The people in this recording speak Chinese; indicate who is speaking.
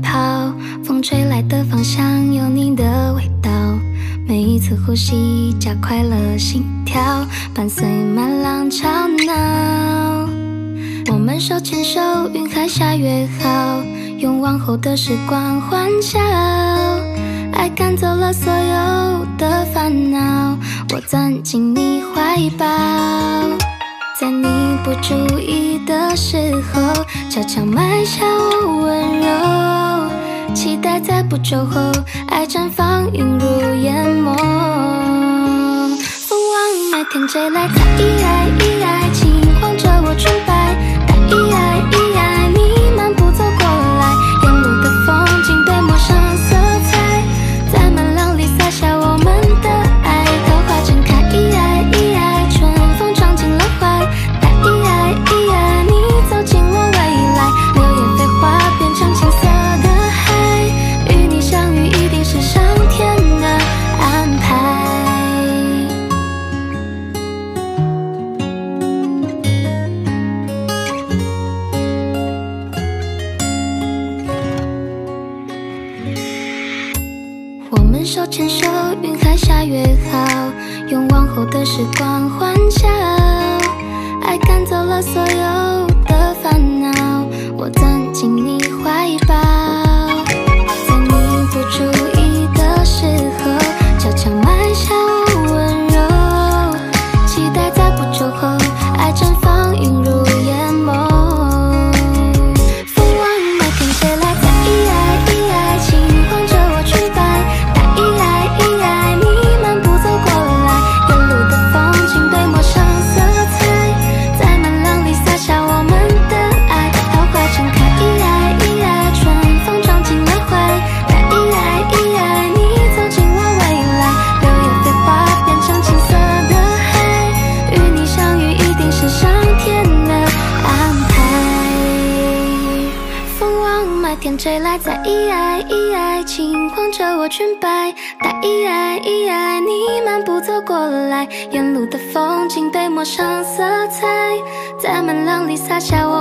Speaker 1: 跑，风吹来的方向有你的味道，每一次呼吸加快了心跳，伴随满浪吵闹。我们手牵手，云海下约好，用往后的时光欢笑，爱赶走了所有的烦恼，我钻进你怀抱，不注意的时候，悄悄埋下我温柔，期待在不久后，爱绽放，映入眼眸。风往麦田吹来，采一爱们手牵手，云海下约好，用往后的时光欢笑，爱赶走了所有天吹来，在一爱一爱，轻晃着我裙摆，带一爱一爱，你漫步走过来，沿路的风景被抹上色彩，在麦浪里撒下我，